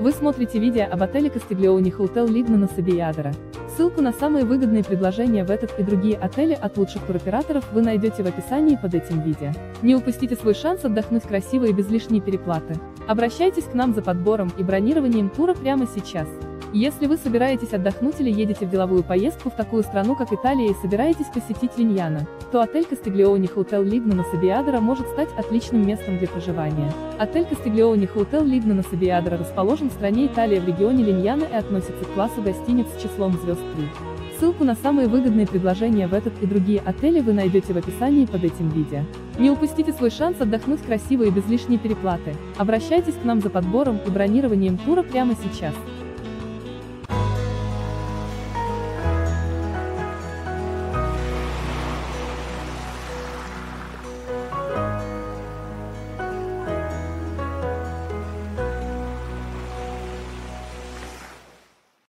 Вы смотрите видео об отеле Castiglione Hotel Ligna на Сабиядера. Ссылку на самые выгодные предложения в этот и другие отели от лучших туроператоров вы найдете в описании под этим видео. Не упустите свой шанс отдохнуть красиво и без лишней переплаты. Обращайтесь к нам за подбором и бронированием тура прямо сейчас. Если вы собираетесь отдохнуть или едете в деловую поездку в такую страну, как Италия и собираетесь посетить Линьяно, то отель Castiglione Hotel Ligna на Сабиадера может стать отличным местом для проживания. Отель Castiglione Hotel Ligna на Сабиадера расположен в стране Италия в регионе Линьяно и относится к классу гостиниц с числом звезд 3. Ссылку на самые выгодные предложения в этот и другие отели вы найдете в описании под этим видео. Не упустите свой шанс отдохнуть красиво и без лишней переплаты. Обращайтесь к нам за подбором и бронированием тура прямо сейчас.